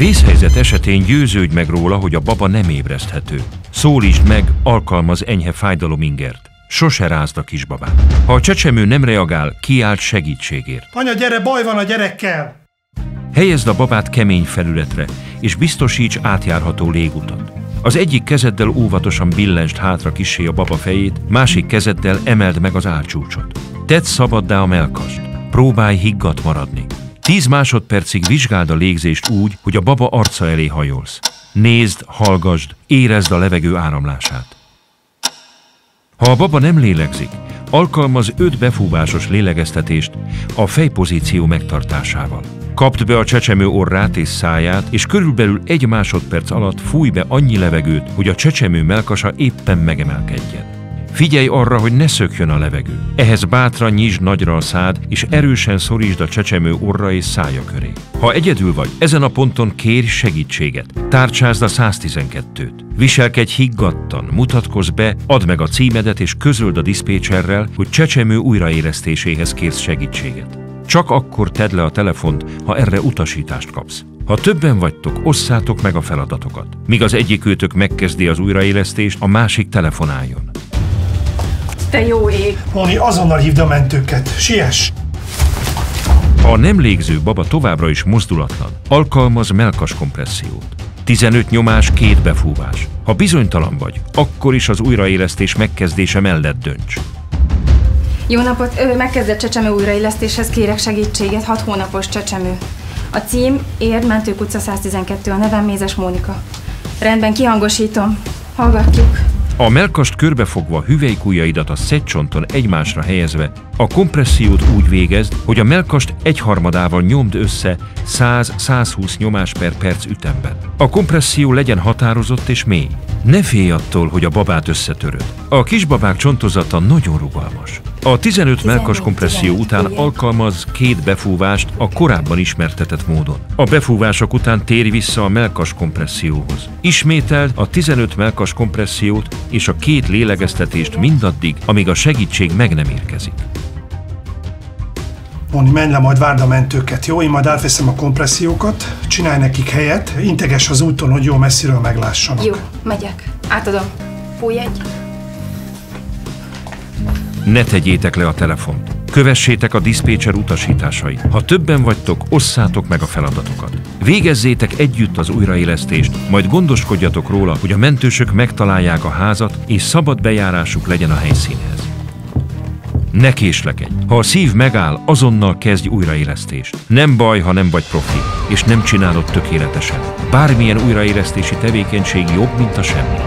Vészhelyzet esetén győződj meg róla, hogy a baba nem ébreszthető. Szólítsd meg, alkalmaz enyhe fájdalomingert. Sose rázd a kisbabát. Ha a csecsemő nem reagál, kiált segítségért. Anya, gyere, baj van a gyerekkel! Helyezd a babát kemény felületre, és biztosíts átjárható légutat. Az egyik kezeddel óvatosan billensd hátra kisé a baba fejét, másik kezeddel emeld meg az álcsúcsot. Tedd szabaddá a melkast. Próbálj higgadt maradni. Tíz másodpercig vizsgáld a légzést úgy, hogy a baba arca elé hajolsz. Nézd, hallgasd, érezd a levegő áramlását. Ha a baba nem lélegzik, alkalmaz öt befúvásos lélegeztetést a fejpozíció megtartásával. Kapd be a csecsemő orrát és száját, és körülbelül egy másodperc alatt fúj be annyi levegőt, hogy a csecsemő melkasa éppen megemelkedjen. Figyelj arra, hogy ne szökjön a levegő. Ehhez bátran nyisd nagyra a szád, és erősen szorítsd a csecsemő orra és szája köré. Ha egyedül vagy, ezen a ponton kérj segítséget. Tárcsázd a 112-t. Viselkedj higgadtan, mutatkozz be, add meg a címedet és közöld a diszpécserrel, hogy csecsemő újraélesztéséhez kérsz segítséget. Csak akkor tedd le a telefont, ha erre utasítást kapsz. Ha többen vagytok, osszátok meg a feladatokat. Míg az egyik őtök megkezdi az újraélesztést, a másik telefonáljon. Te jó ég! Moni, azonnal hívd a mentőket. Siess! A nem légző baba továbbra is mozdulatlan, alkalmaz melkas kompressziót. 15 nyomás, két befúvás. Ha bizonytalan vagy, akkor is az újraélesztés megkezdése mellett dönts. Jó napot! Ő megkezdett csecsemő újraélesztéshez kérek segítséget, 6 hónapos csecsemő. A cím Érd Mentők utca 112, a nevem Mézes Mónika. Rendben, kihangosítom. Hallgatjuk. A melkast körbefogva hüvelykujjaidat a szedcsonton egymásra helyezve, a kompressziót úgy végezd, hogy a melkast egyharmadával nyomd össze 100-120 nyomás per perc ütemben. A kompresszió legyen határozott és mély. Ne félj attól, hogy a babát összetöröd. A kisbabák csontozata nagyon rugalmas. A 15 melkas kompresszió után alkalmaz két befúvást a korábban ismertetett módon. A befúvások után térj vissza a melkas kompresszióhoz. Ismételd a 15 melkas kompressziót és a két lélegeztetést mindaddig, amíg a segítség meg nem érkezik. Moni, menj le, majd várd a mentőket, jó? Én majd átveszem a kompressziókat, csinálj nekik helyet, integes az úton, hogy jó messziről meglássanak. Jó, megyek. Átadom. Fúj egy. Ne tegyétek le a telefont. Kövessétek a diszpécser utasításait. Ha többen vagytok, osszátok meg a feladatokat. Végezzétek együtt az újraélesztést, majd gondoskodjatok róla, hogy a mentősök megtalálják a házat, és szabad bejárásuk legyen a helyszínhez. Ne késlekedj! Ha a szív megáll, azonnal kezdj újraélesztést. Nem baj, ha nem vagy profi, és nem csinálod tökéletesen. Bármilyen újraélesztési tevékenység jobb, mint a semmi.